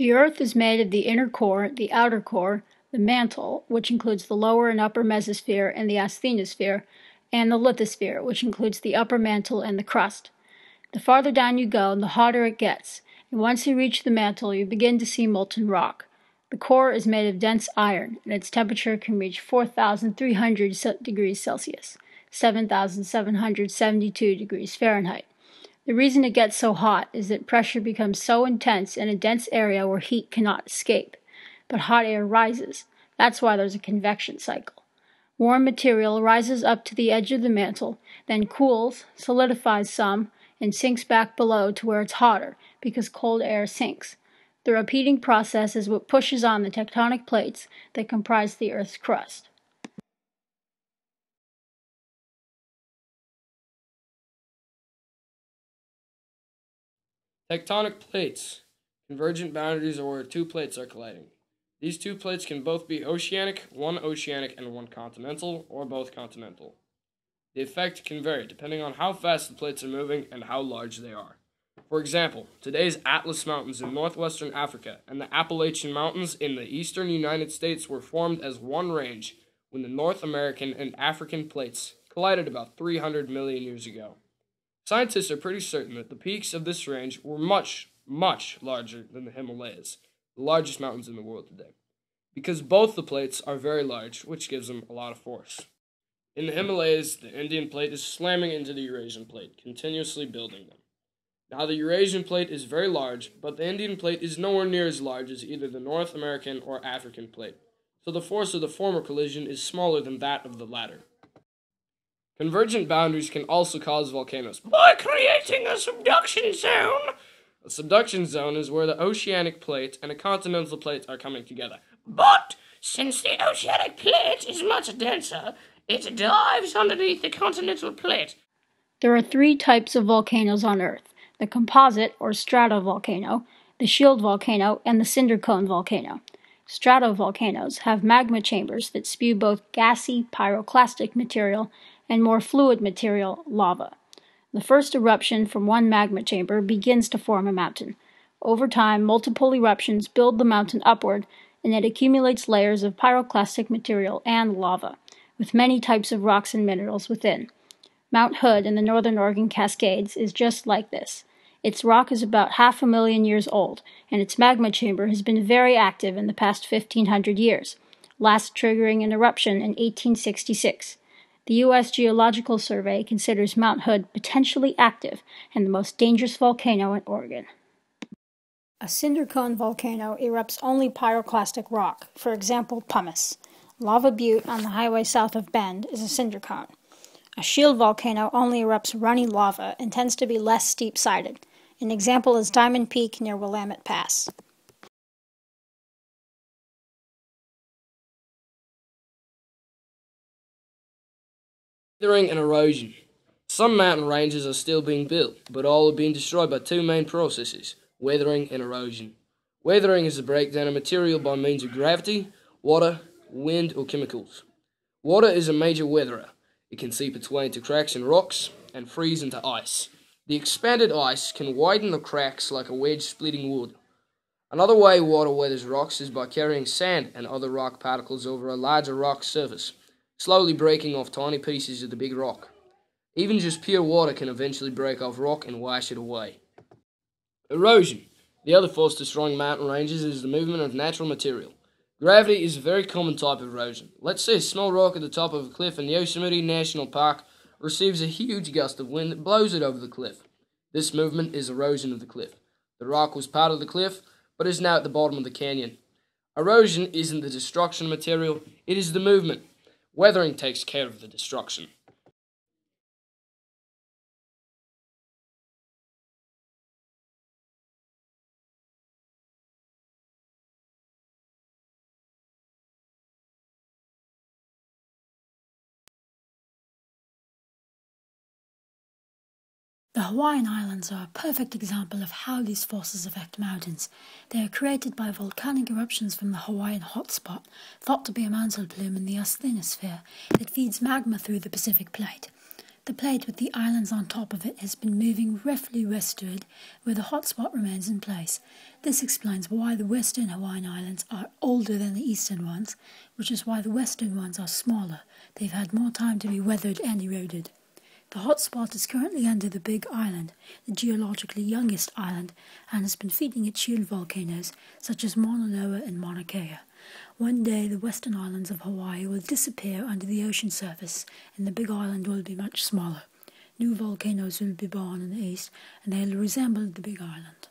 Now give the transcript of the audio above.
The Earth is made of the inner core, the outer core, the mantle, which includes the lower and upper mesosphere and the asthenosphere, and the lithosphere, which includes the upper mantle and the crust. The farther down you go, the hotter it gets, and once you reach the mantle, you begin to see molten rock. The core is made of dense iron, and its temperature can reach 4,300 degrees Celsius, 7,772 degrees Fahrenheit. The reason it gets so hot is that pressure becomes so intense in a dense area where heat cannot escape, but hot air rises. That's why there's a convection cycle. Warm material rises up to the edge of the mantle, then cools, solidifies some, and sinks back below to where it's hotter because cold air sinks. The repeating process is what pushes on the tectonic plates that comprise the Earth's crust. Tectonic plates. Convergent boundaries are where two plates are colliding. These two plates can both be oceanic, one oceanic and one continental, or both continental. The effect can vary depending on how fast the plates are moving and how large they are. For example, today's Atlas Mountains in northwestern Africa and the Appalachian Mountains in the eastern United States were formed as one range when the North American and African plates collided about 300 million years ago. Scientists are pretty certain that the peaks of this range were much, much larger than the Himalayas, the largest mountains in the world today, because both the plates are very large, which gives them a lot of force. In the Himalayas, the Indian plate is slamming into the Eurasian plate, continuously building them. Now, the Eurasian plate is very large, but the Indian plate is nowhere near as large as either the North American or African plate, so the force of the former collision is smaller than that of the latter. Convergent boundaries can also cause volcanoes by creating a subduction zone. A subduction zone is where the oceanic plate and a continental plate are coming together. But since the oceanic plate is much denser, it dives underneath the continental plate. There are three types of volcanoes on Earth the composite or stratovolcano, the shield volcano, and the cinder cone volcano. Stratovolcanoes have magma chambers that spew both gassy pyroclastic material and more fluid material, lava. The first eruption from one magma chamber begins to form a mountain. Over time, multiple eruptions build the mountain upward, and it accumulates layers of pyroclastic material and lava, with many types of rocks and minerals within. Mount Hood in the northern Oregon Cascades is just like this. Its rock is about half a million years old, and its magma chamber has been very active in the past 1500 years, last triggering an eruption in 1866. The U.S. Geological Survey considers Mount Hood potentially active and the most dangerous volcano in Oregon. A cinder cone volcano erupts only pyroclastic rock, for example, pumice. Lava Butte on the highway south of Bend is a cinder cone. A shield volcano only erupts runny lava and tends to be less steep sided. An example is Diamond Peak near Willamette Pass. Weathering and erosion. Some mountain ranges are still being built, but all are being destroyed by two main processes weathering and erosion. Weathering is the breakdown of material by means of gravity, water, wind, or chemicals. Water is a major weatherer. It can seep its way into cracks in rocks and freeze into ice. The expanded ice can widen the cracks like a wedge splitting wood. Another way water weathers rocks is by carrying sand and other rock particles over a larger rock surface slowly breaking off tiny pieces of the big rock. Even just pure water can eventually break off rock and wash it away. Erosion. The other force destroying mountain ranges is the movement of natural material. Gravity is a very common type of erosion. Let's say a small rock at the top of a cliff in Yosemite National Park receives a huge gust of wind that blows it over the cliff. This movement is erosion of the cliff. The rock was part of the cliff, but is now at the bottom of the canyon. Erosion isn't the destruction of material, it is the movement. Weathering takes care of the destruction. The Hawaiian Islands are a perfect example of how these forces affect mountains. They are created by volcanic eruptions from the Hawaiian hotspot, thought to be a mantle plume in the asthenosphere, that feeds magma through the Pacific Plate. The plate with the islands on top of it has been moving roughly westward, where the hotspot remains in place. This explains why the western Hawaiian Islands are older than the eastern ones, which is why the western ones are smaller. They've had more time to be weathered and eroded. The hotspot is currently under the Big Island, the geologically youngest island, and has been feeding its shield volcanoes such as Mauna Loa and Mauna Kea. One day the western islands of Hawaii will disappear under the ocean surface, and the Big Island will be much smaller. New volcanoes will be born in the east, and they'll resemble the Big Island.